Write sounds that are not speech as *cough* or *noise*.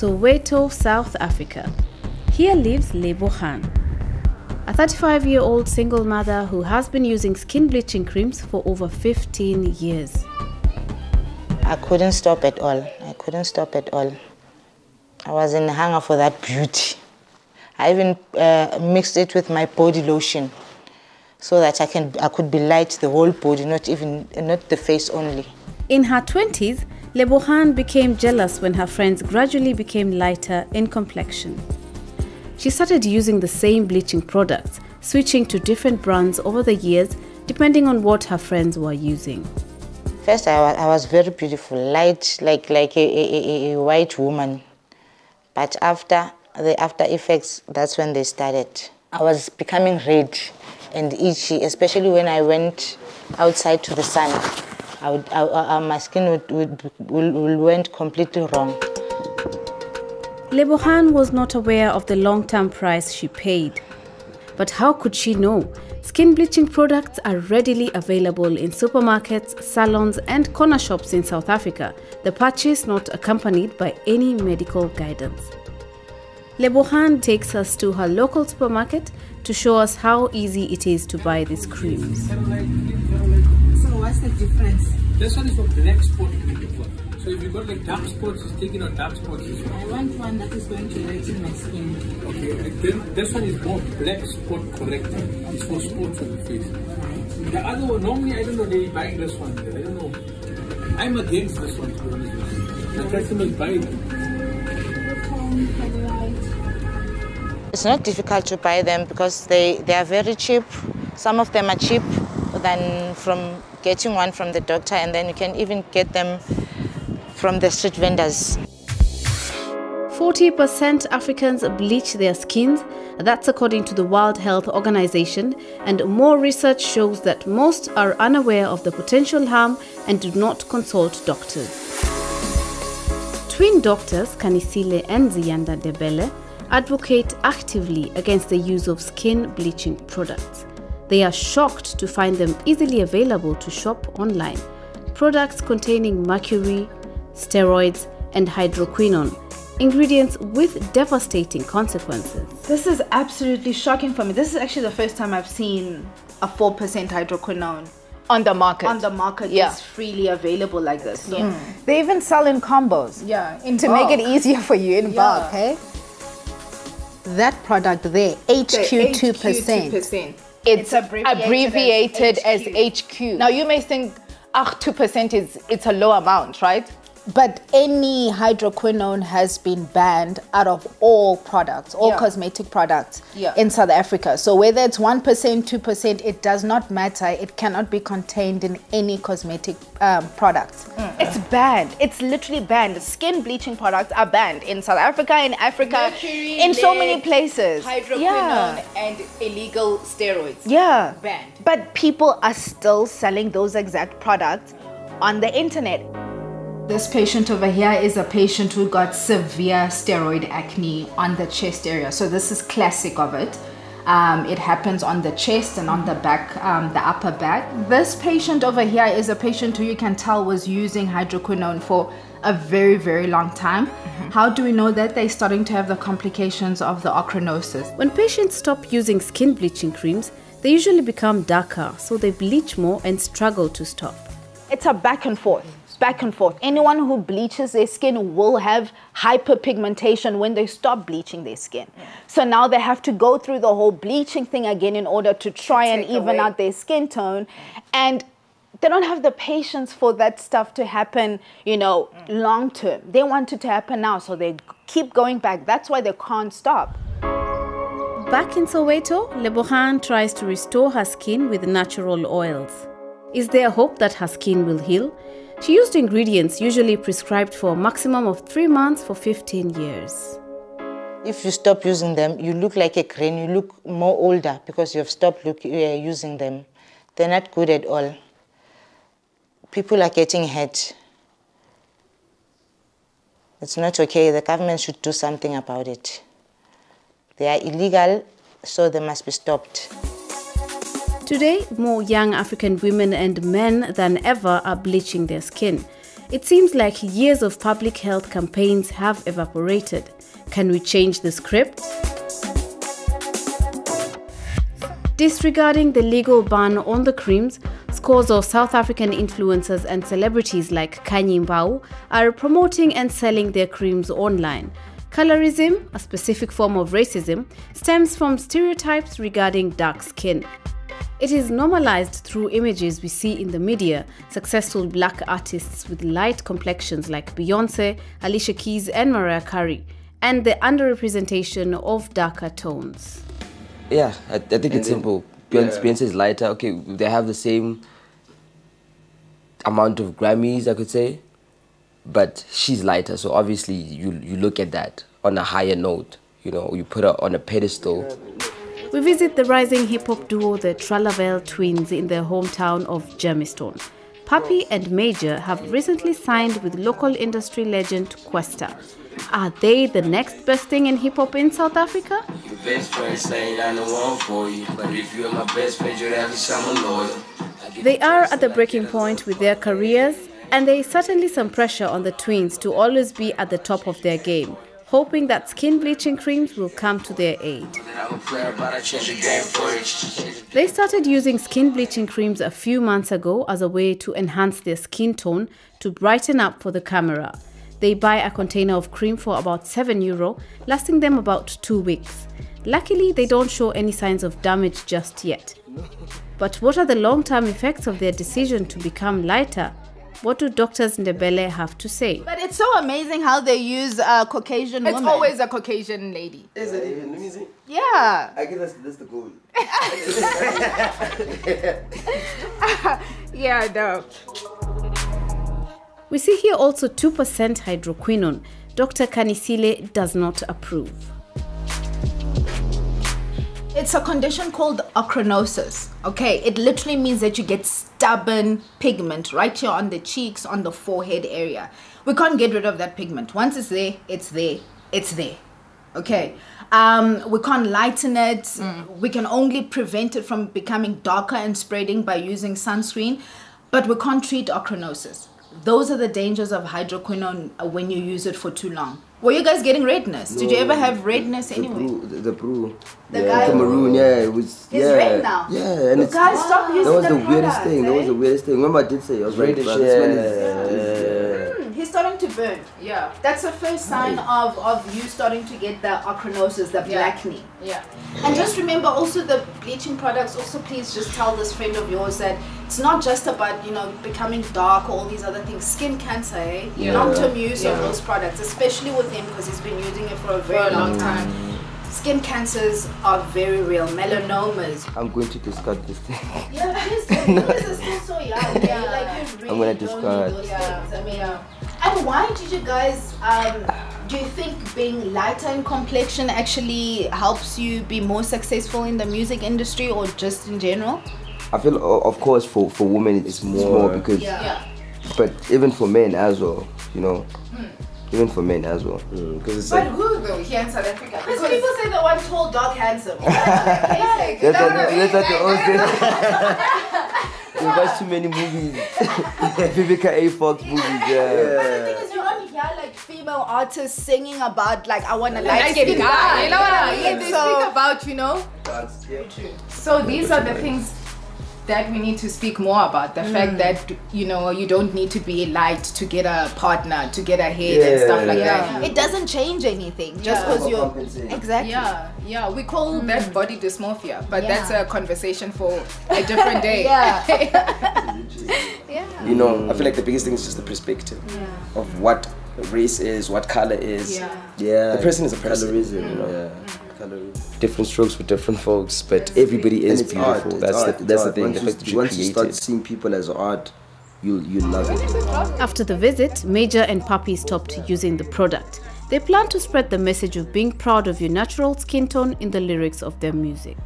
Soweto, South Africa. Here lives Lebogang, a 35 year old single mother who has been using skin bleaching creams for over 15 years. I couldn't stop at all. I couldn't stop at all. I was in hunger for that beauty. I even uh, mixed it with my body lotion so that I can I could be light the whole body, not even not the face only. In her 20s, Lebogang became jealous when her friends gradually became lighter in complexion. She started using the same bleaching products, switching to different brands over the years depending on what her friends were using. First, I was, I was very beautiful, light, like like a, a, a white woman. But after the after effects, that's when they started. I was becoming red and itchy, especially when I went outside to the sun. I would, I, I, uh, my skin would, would, would, went completely wrong. Lebogang was not aware of the long-term price she paid. But how could she know? Skin bleaching products are readily available in supermarkets, salons and corner shops in South Africa, the purchase not accompanied by any medical guidance. Lebogang takes us to her local supermarket to show us how easy it is to buy these creams. So what's the difference? This one is for black spot people. So if you've got like dark spots, it's taking out dark spots. as well. I want one that is going to lighten my skin. Okay, and then this one is more black spot corrector. It's for spots on the face. The other one, normally I don't know they buy this one. I don't know. I'm against this one to be honest with you. The customers buy it. It's not difficult to buy them because they, they are very cheap. Some of them are cheap than from getting one from the doctor and then you can even get them from the street vendors. 40% Africans bleach their skins. That's according to the World Health Organization. And more research shows that most are unaware of the potential harm and do not consult doctors. Twin doctors Kanisile and Ziyanda Ndebele advocate actively against the use of skin bleaching products. They are shocked to find them easily available to shop online. Products containing mercury, steroids, and hydroquinone, ingredients with devastating consequences. This is absolutely shocking for me. This is actually the first time I've seen a 4% hydroquinone on the market. on the market Yeah. just freely available like this. So, Mm. They even sell in combos. Yeah, in to make it easier for you in Yeah. bulk, hey? That product there, HQ2%. HQ2%. It's, It's abbreviated abbreviated, as as, HQ. Now you may think, ah, 2% is it's a low amount, right? But any hydroquinone has been banned out of all products, all Yeah. cosmetic products Yeah. in South Africa. So whether it's 1%, 2%, it does not matter. It cannot be contained in any cosmetic um, products. It's banned. It's literally banned. Skin bleaching products are banned in South Africa, in Africa, in so many places. hydroquinone and illegal steroids. Yeah. Banned. But people are still selling those exact products on the internet. This patient over here is a patient who got severe steroid acne on the chest area. So this is classic of it. Um, it happens on the chest and on the back, um, the upper back. This patient over here is a patient who you can tell was using hydroquinone for a very, very long time. How do we know that they're starting to have the complications of the ochronosis? When patients stop using skin bleaching creams, they usually become darker, so they bleach more and struggle to stop. It's a back and forth, back and forth. Anyone who bleaches their skin will have hyperpigmentation when they stop bleaching their skin. So now they have to go through the whole bleaching thing again in order to try and even away. out their skin tone. And they don't have the patience for that stuff to happen, you know, mm. long term. They want it to happen now, so they keep going back. That's why they can't stop. Back in Soweto, Lebogang tries to restore her skin with natural oils. Is there hope that her skin will heal? She used ingredients usually prescribed for a maximum of 3 months for 15 years. If you stop using them, you look like a crane, you look more older because you have stopped look, uh, using them. They're not good at all. People are getting hurt. It's not okay. The government should do something about it. They are illegal, so they must be stopped. Today, more young African women and men than ever are bleaching their skin. It seems like years of public health campaigns have evaporated. Can we change the script? Disregarding the legal ban on the creams, scores of South African influencers and celebrities like Khanyi Mbau are promoting and selling their creams online. Colorism, a specific form of racism, stems from stereotypes regarding dark skin. It is normalized through images we see in the media, successful black artists with light complexions like Beyonce, Alicia Keys, and Mariah Carey, and the underrepresentation of darker tones. Yeah, I, I think it's simple. Beyonce, yeah. Beyonce is lighter. Okay, they have the same amount of Grammys, I could say, but she's lighter. So obviously, you you look at that on a higher note. You know, you put her on a pedestal. We visit the rising hip hop duo, the Tralavel twins, in their hometown of Germiston. Papi and Major have recently signed with local industry legend Kwesta. Are they the next best thing in hip hop in South Africa? They are at the breaking point with their careers, and there is certainly some pressure on the twins to always be at the top of their game, hoping that skin bleaching creams will come to their aid. They started using skin bleaching creams a few months ago as a way to enhance their skin tone to brighten up for the camera. They buy a container of cream for about 7 euro, lasting them about 2 weeks. Luckily, they don't show any signs of damage just yet. But what are the long-term effects of their decision to become lighter? What do doctors Ndebele have to say? But it's so amazing how they use a Caucasian it's woman. It's always a Caucasian lady. Is it even? Let me see. Yeah. I guess that's, that's the goal. yeah, no. We see here also 2% hydroquinone. Dr. Kanisile does not approve. It's a condition called ochronosis. Okay, it literally means that you get stubborn pigment right here on the cheeks, on the forehead area. We can't get rid of that pigment. Once it's there, it's there, it's there. Okay, um, we can't lighten it. Mm. We can only prevent it from becoming darker and spreading by using sunscreen, but we can't treat ochronosis those are the dangers of hydroquinone when you use it for too long. Were you guys getting redness? No, Did you ever have redness the anyway? Brew, the, the brew. The yeah, guy Cameroon, yeah, it was. It's yeah, red now. Yeah, and the it's. guys stop using That was the, the weirdest thing. Eh? That was the weirdest thing. Remember, I did say I was Reddish, right. Yeah. yeah. He's starting to burn. Yeah. That's the first sign of, of you starting to get the ochronosis, the yeah. blackening. Yeah. And just remember also the bleaching products, also please just tell this friend of yours that it's not just about, you know, becoming dark or all these other things. Skin cancer, eh? Yeah. Long-term use yeah. of those products, especially with him because he's been using it for a very long time. Skin cancers are very real, melanomas. I'm going to discuss this thing. Yeah, please do. You guys still so young. Yeah. Like, you really I'm gonna don't need those things. I mean, and why did you guys, um, do you think being lighter in complexion actually helps you be more successful in the music industry or just in general? I feel, of course, for, for women it's more, more because, yeah. yeah. but even for men as well, you know. Mm. Even for men as well. Mm, it's but like, who though here in South Africa? Because people say that one tall, dark, handsome. *laughs* that's what they all say. We watch too many movies. *laughs* Vivica A. Fox movies, yeah. yeah. The thing is, you only hear like female artists singing about like I want a light skin guy. guy. You know what I mean? Yeah. They speak about, you know. That's yeah. true. So these are the things that we need to speak more about. The mm. fact that you know you don't need to be light to get a partner to get ahead yeah, and stuff like yeah. that it doesn't change anything just because you're exactly. Yeah yeah. We call mm. that body dysmorphia but that's a conversation for a different day. *laughs* Yeah. *laughs* Yeah. You know i feel like the biggest thing is just the perspective of what race is what color is. Yeah, yeah. the person is a person. Colorism you know. Yeah different strokes for different folks, but everybody is beautiful. That's art. the, that's the thing. Once, the fact you, once you start seeing people as art, you you love it. After the visit, Major and Papi stopped using the product. They plan to spread the message of being proud of your natural skin tone in the lyrics of their music.